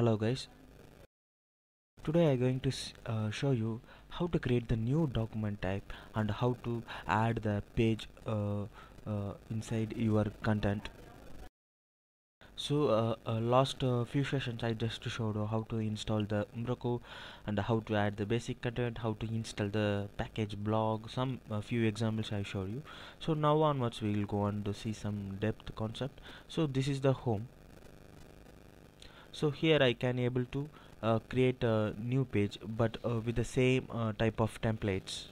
hello guys. Today I'm going to uh, show you how to create the new document type and how to add the page uh, uh, inside your content. So uh, uh, last uh, few sessions I just showed how to install the Umbraco and how to add the basic content how to install the package blog some few examples I showed you. So now onwards we will go on to see some depth concept. So this is the home so here I can able to uh, create a new page but uh, with the same uh, type of templates.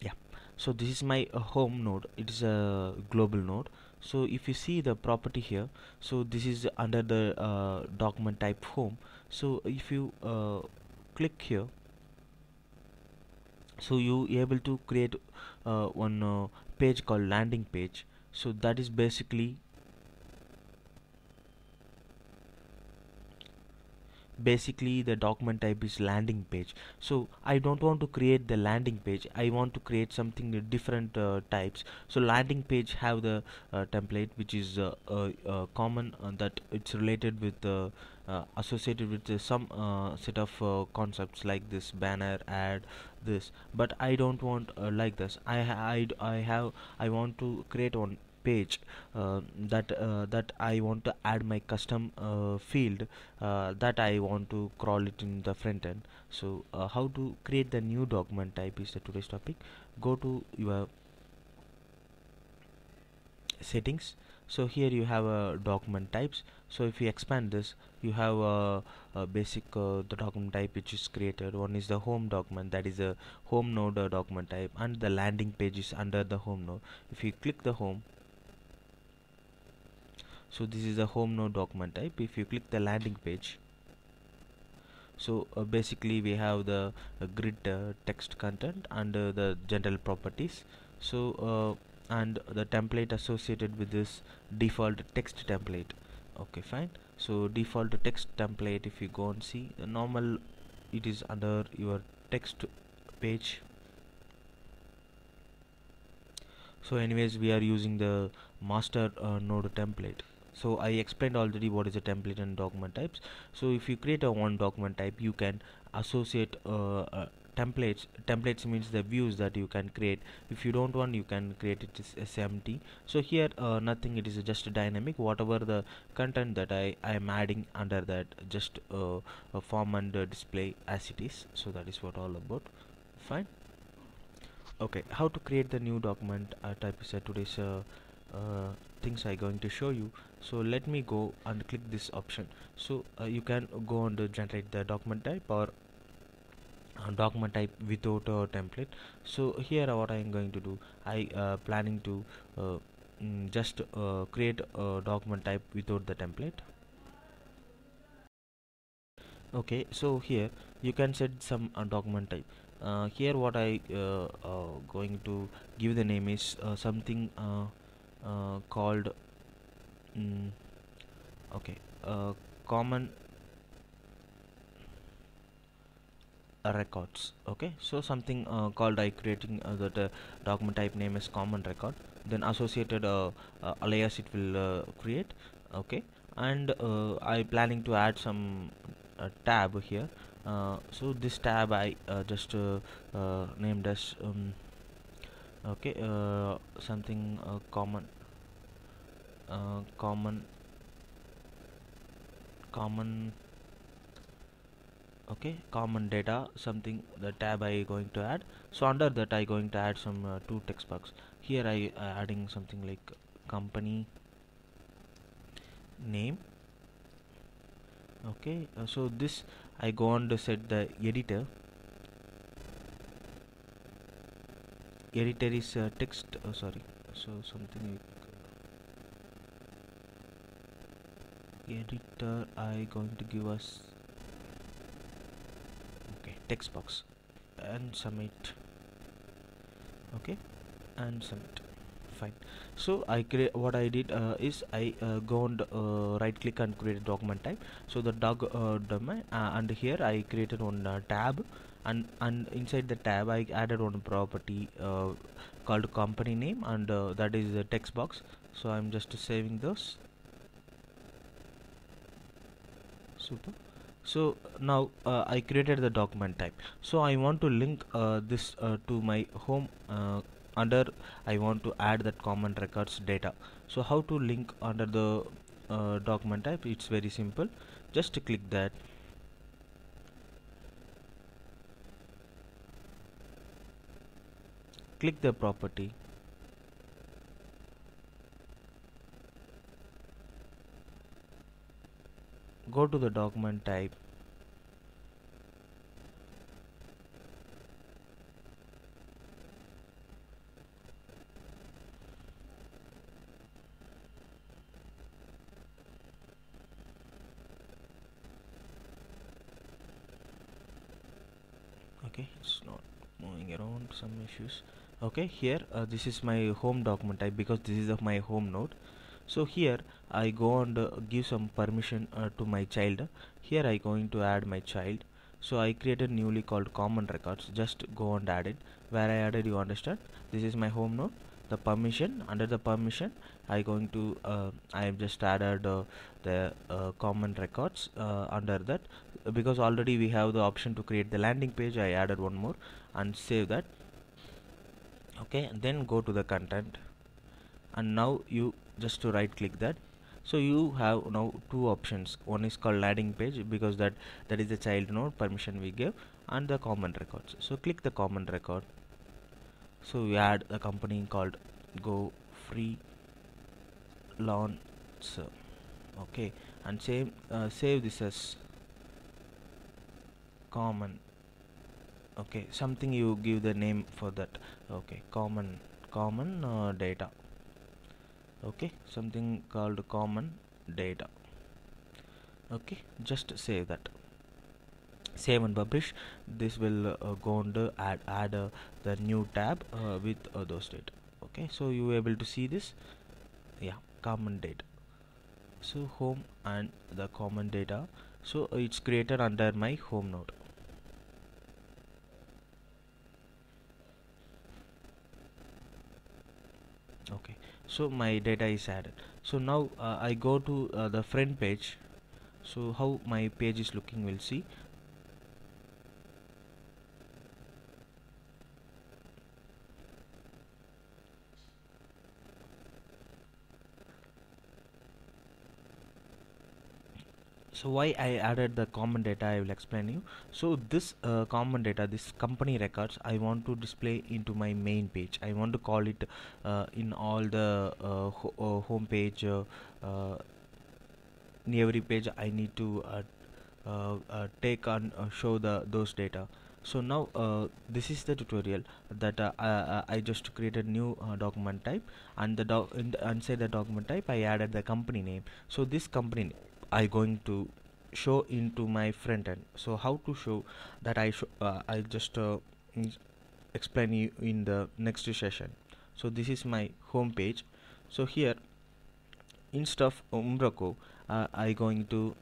Yeah. So this is my uh, home node. It is a global node. So if you see the property here so this is under the uh, document type home. So if you uh, click here. So you able to create uh, one uh, page called landing page. So that is basically basically the document type is landing page. So I don't want to create the landing page. I want to create something different uh, types. So landing page have the uh, template which is uh, uh, uh common uh, that it's related with associated with some set of concepts like this banner ad this. But I don't want like this. I, I I have I want to create one page uh, that uh, that I want to add my custom uh, field that I want to crawl it in the front end. So how to create the new document type is the today's topic. Go to your settings. So here you have a uh, document types. So if you expand this you have a, a basic uh, the document type which is created. One is the home document that is a home node uh, document type and the landing page is under the home node. If you click the home so this is a home node document type. If you click the landing page so uh, basically we have the uh, grid uh, text content and uh, the general properties. So uh, and the template associated with this default text template. Okay fine. So default text template if you go and see normal it is under your text page. So anyways we are using the master uh, node template so I explained already what is a template and document types. So if you create a one document type you can associate uh, uh, templates. Templates means the views that you can create. If you don't want you can create it as empty. So here uh, nothing. It is just a dynamic. Whatever the content that I I am adding under that just uh, form and display as it is. So that is what all about. Fine. Okay. How to create the new document? Uh, type is today's uh, uh, things I going to show you. So let me go and click this option. So uh, you can go and generate the document type or uh, document type without a template. So here what I am going to do I uh, planning to uh, mm, just uh, create a document type without the template. Okay so here you can set some document type. Here what I going to give the name is something uh, called mm, okay uh, common records okay? So something uh, called I creating uh, that uh, document type name is common record. Then associated uh, uh, alias it will uh, create okay? And I planning to add some tab here. So this tab I just named as um, okay something common uh, common common okay common data something the tab I going to add. So under that I going to add some uh, two text box. Here I uh, adding something like company name. Okay uh, so this I go on to set the editor. Editor is uh, text oh, sorry so something like editor I going to give us okay text box and submit. Okay and submit. Fine. So I create what I did uh, is I uh, go and uh, right click and create a document type. So the dog uh, domain uh, and here I created one uh, tab. And and inside the tab I added one property called company name and that is the text box. So I'm just saving those super. So now uh, I created the document type. So I want to link uh, this uh, to my home uh, under I want to add that common records data. So how to link under the uh, document type? It's very simple. Just click that. Click the property go to the document type. Okay it's not moving around some issues. Okay here uh, this is my home document type because this is of my home node so here I go and uh, give some permission uh, to my child. Here I going to add my child. So I created newly called common records. Just go and add it. Where I added you understand? This is my home node the permission under the permission I going to uh, I have just added uh, the uh, common records uh, under that. Because already we have the option to create the landing page I added one more and save that. Okay and then go to the content and now you just to right click that. So you have now two options. One is called landing page because that that is the child node permission we give and the common records. So click the common record. So we add a company called go free launch okay. And save uh, save this as common. Okay. Something you give the name for that. Okay. Common common uh, data okay something called common data. Okay just save that. Save and publish. This will uh, go under add add uh, the new tab uh, with uh, those data. Okay so you able to see this. Yeah common data. So home and the common data. So it's created under my home node okay. So my data is added. So now uh, I go to uh, the front page. So how my page is looking we'll see so why I added the common data I will explain you. So this uh, common data this company records I want to display into my main page. I want to call it uh, in all the uh, ho uh, home page uh, uh, in every page I need to take and show the those data. So now uh, this is the tutorial that uh, I, I, just created new uh, document type. And the, doc inside the document type I added the company name. So this company I going to show into my front end so how to show that I show uh, I just uh, explain you in the next session. So this is my home page. So here instead of Umbraco uh, I going to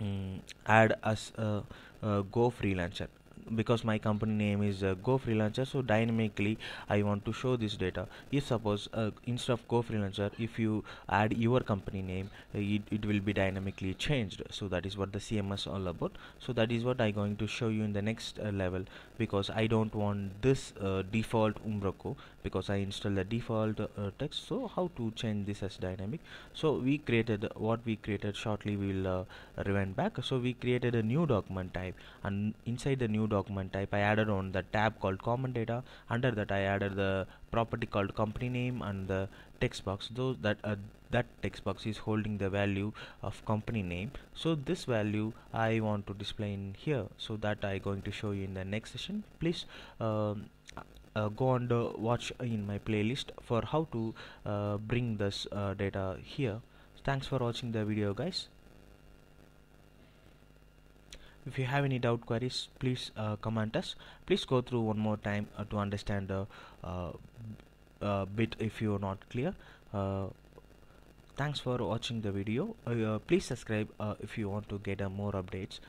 um, add as a, a go freelancer because my company name is uh, go freelancer so dynamically I want to show this data. If suppose uh, instead of go freelancer if you add your company name uh, it, it will be dynamically changed. So that is what the CMS all about. So that is what I going to show you in the next uh, level because I don't want this uh, default Umbraco because I install the default uh, text. So how to change this as dynamic? So we created what we created shortly we will rewind back. So we created a new document type and inside the new document type I added on the tab called common data. Under that I added the property called company name and the text box. Those that uh, that text box is holding the value of company name. So this value I want to display in here. So that I going to show you in the next session. Please um, uh, go and uh, watch in my playlist for how to uh, bring this uh, data here. Thanks for watching the video guys if you have any doubt queries please uh, comment us. Please go through one more time uh, to understand a uh, uh, bit if you're not clear. Uh, thanks for watching the video. Uh, please subscribe if you want to get more updates